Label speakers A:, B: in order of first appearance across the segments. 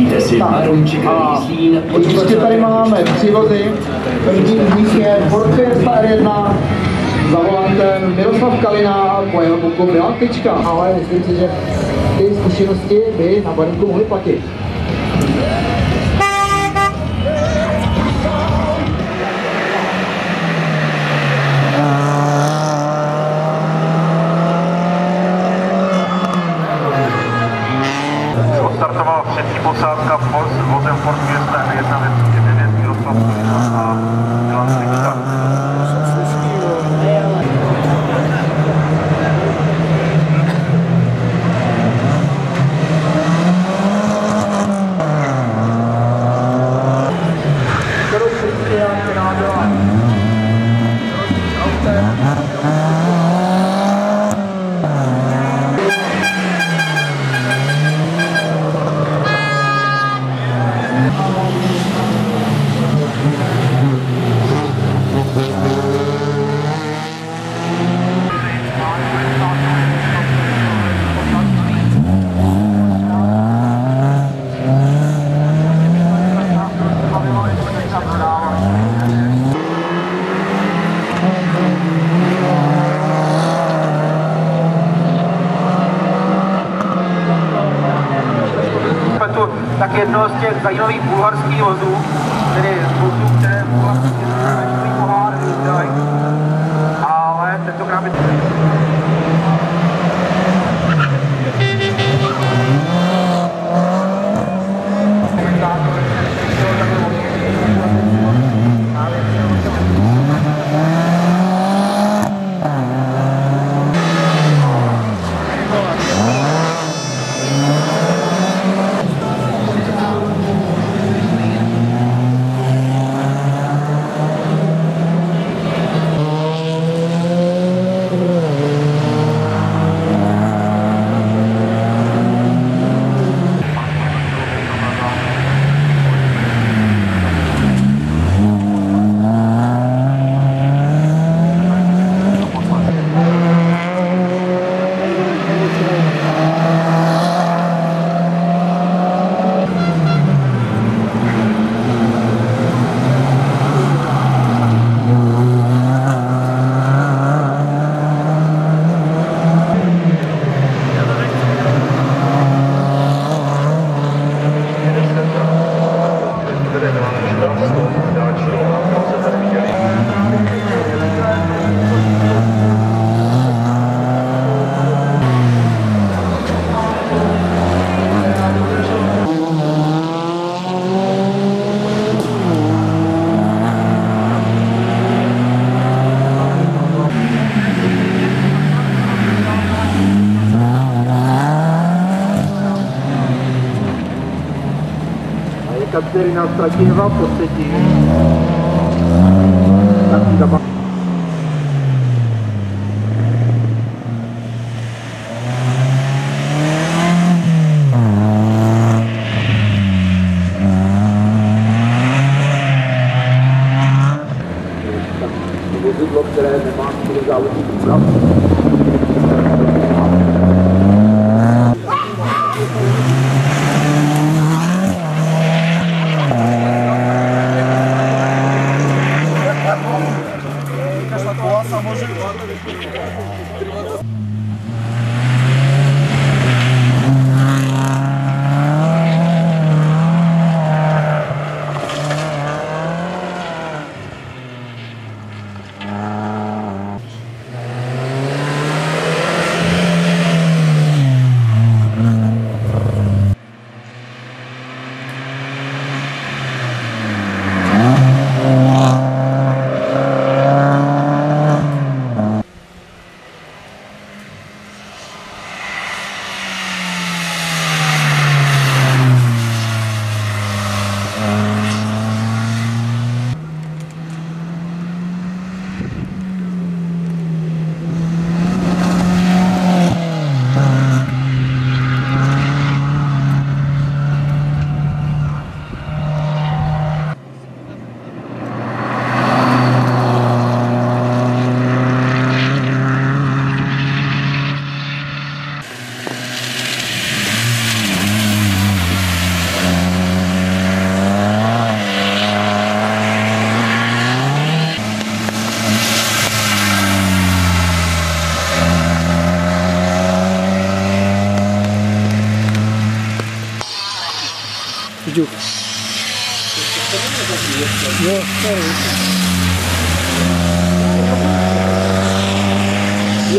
A: Užijte si Rýsín od
B: Ještě tady máme tři vozy. První z nich je Ford Fiesta R1 za volantem Miroslav Kalina, po jeho boku Milan Tyčka, ale myslím si, že ty zkušenosti by na barinku mohly platit.
C: Těch zajímavých bulharských vozů,
B: 14 na ostatnim wam
D: posadzili. 그때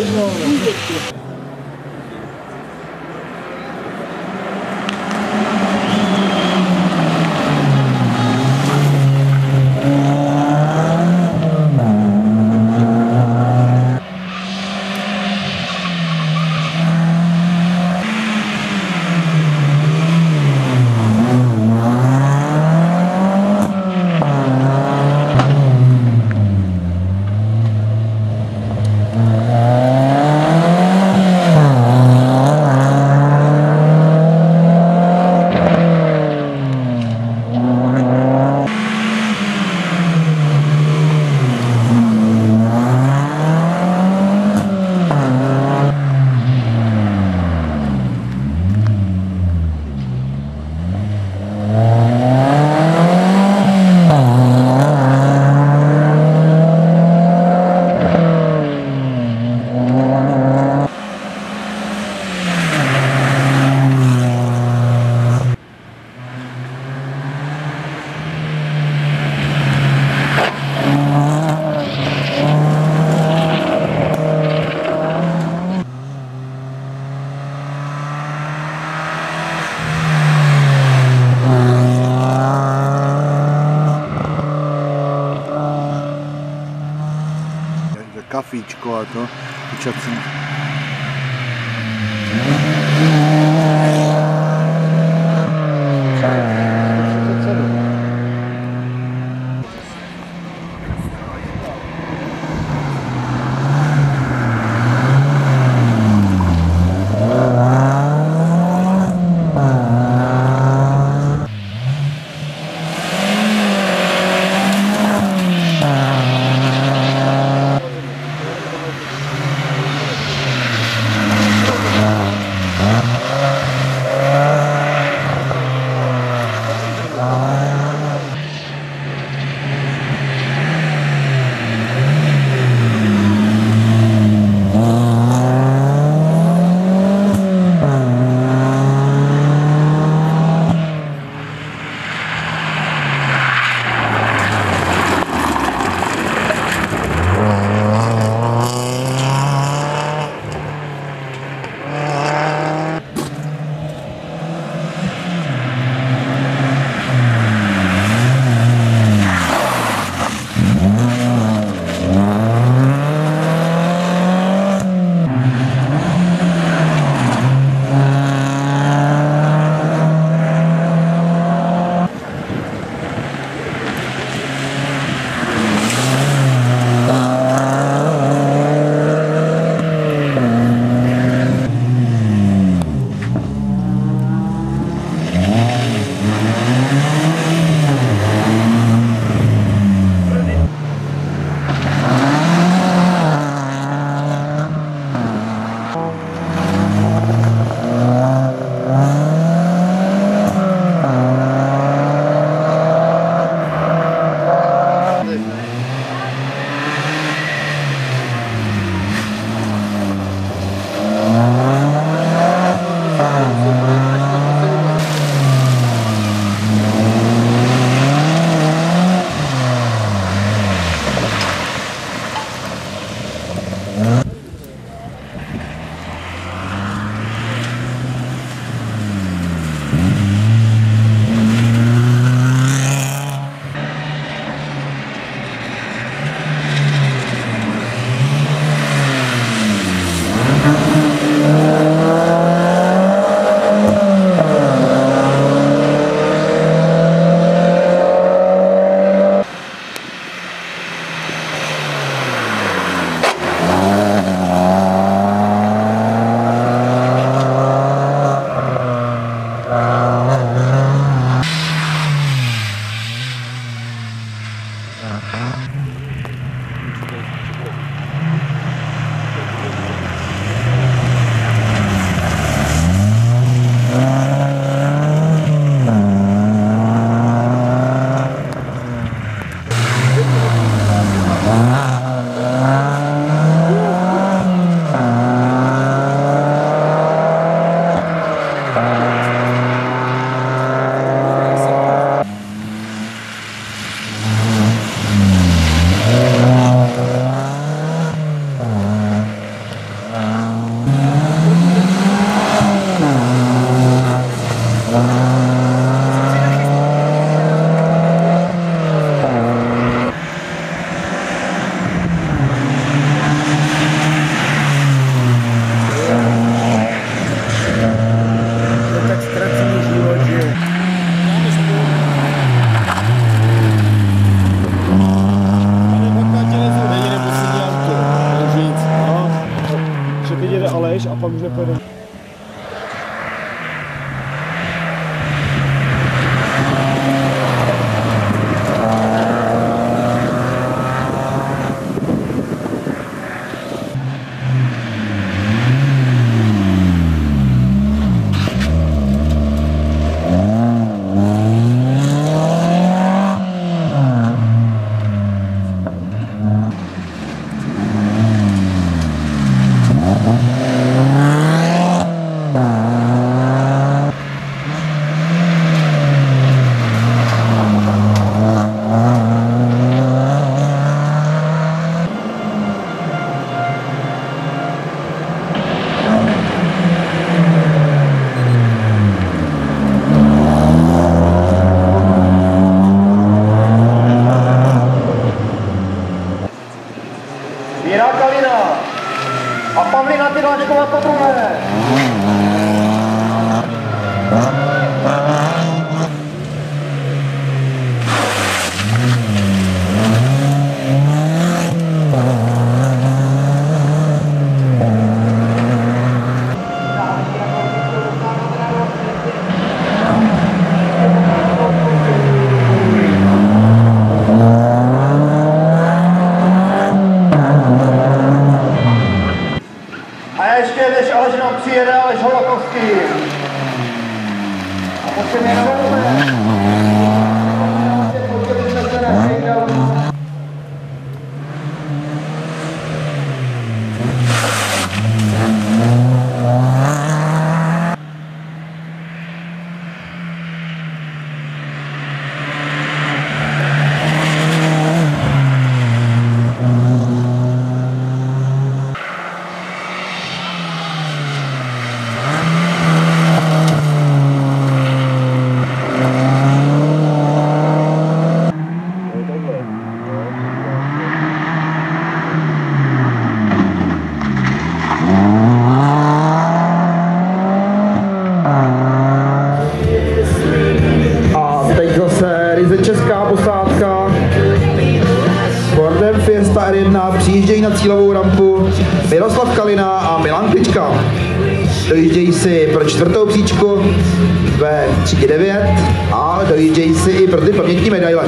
E: 부터 는. Učací.
B: A že teď jede Aleš a pak už nepojedeme. のトマトム Dojíždějí si pro čtvrtou příčku ve třídě 9 a dojíždějí si i pro ty pamětní medaile.